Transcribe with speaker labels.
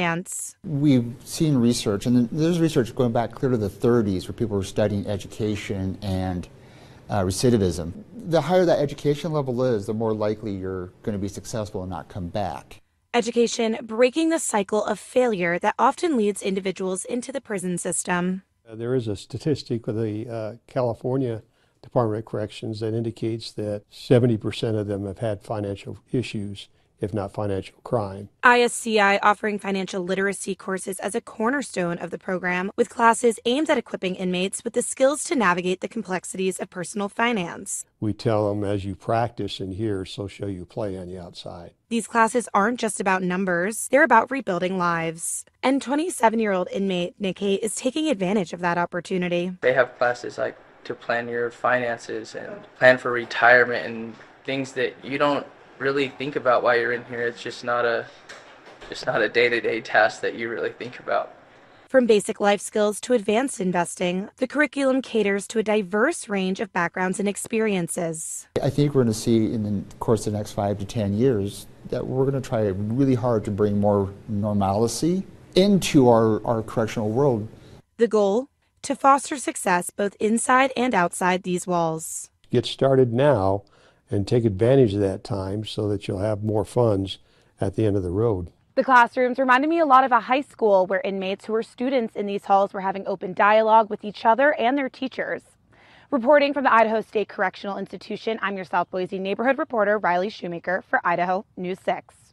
Speaker 1: finance.
Speaker 2: We've seen research, and there's research going back clear to the 30s where people were studying education and uh, recidivism. The higher that education level is, the more likely you're going to be successful and not come back.
Speaker 1: Education breaking the cycle of failure that often leads individuals into the prison system.
Speaker 3: Uh, there is a statistic with the uh, California Department of Corrections that indicates that 70% of them have had financial issues if not financial crime.
Speaker 1: ISCI offering financial literacy courses as a cornerstone of the program, with classes aimed at equipping inmates with the skills to navigate the complexities of personal finance.
Speaker 3: We tell them as you practice in here, so shall you play on the outside.
Speaker 1: These classes aren't just about numbers, they're about rebuilding lives. And 27 year old inmate Nikkei is taking advantage of that opportunity.
Speaker 4: They have classes like to plan your finances and plan for retirement and things that you don't really think about while you're in here. It's just not a just not a day-to-day task that you really think about.
Speaker 1: From basic life skills to advanced investing, the curriculum caters to a diverse range of backgrounds and experiences.
Speaker 2: I think we're going to see in the course of the next five to 10 years that we're going to try really hard to bring more normalcy into our, our correctional world.
Speaker 1: The goal? To foster success both inside and outside these walls.
Speaker 3: Get started now and take advantage of that time so that you'll have more funds at the end of the road.
Speaker 1: The classrooms reminded me a lot of a high school where inmates who were students in these halls were having open dialogue with each other and their teachers. Reporting from the Idaho State Correctional Institution, I'm your South Boise neighborhood reporter, Riley Shoemaker, for Idaho News 6.